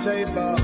table.